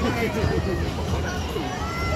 い